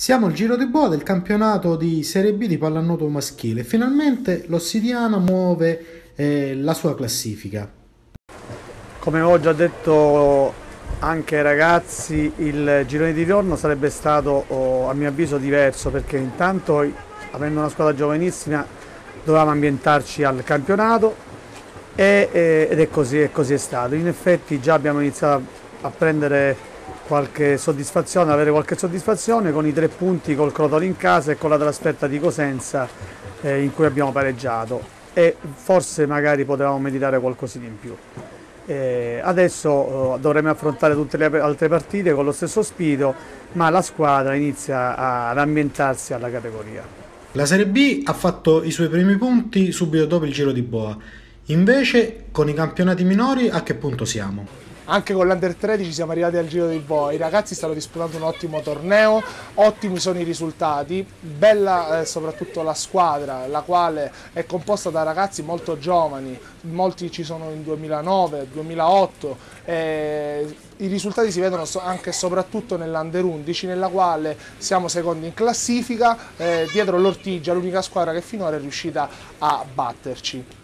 Siamo al giro di boa del campionato di Serie B di pallanuoto maschile. Finalmente l'Ossidiana muove eh, la sua classifica. Come ho già detto anche ai ragazzi, il girone di ritorno sarebbe stato oh, a mio avviso diverso perché intanto avendo una squadra giovanissima dovevamo ambientarci al campionato e, e, ed è così, è così è stato. In effetti già abbiamo iniziato a prendere qualche soddisfazione, avere qualche soddisfazione con i tre punti col Crotone in casa e con la trasferta di Cosenza eh, in cui abbiamo pareggiato e forse magari potevamo meditare qualcosina in più. Eh, adesso eh, dovremo affrontare tutte le altre partite con lo stesso spirito, ma la squadra inizia ad ambientarsi alla categoria. La Serie B ha fatto i suoi primi punti subito dopo il giro di Boa, invece con i campionati minori a che punto siamo? Anche con l'Under 13 siamo arrivati al giro dei boy, i ragazzi stanno disputando un ottimo torneo, ottimi sono i risultati, bella eh, soprattutto la squadra, la quale è composta da ragazzi molto giovani, molti ci sono in 2009, 2008, eh, i risultati si vedono anche e soprattutto nell'Under 11 nella quale siamo secondi in classifica, eh, dietro l'Ortigia, l'unica squadra che finora è riuscita a batterci.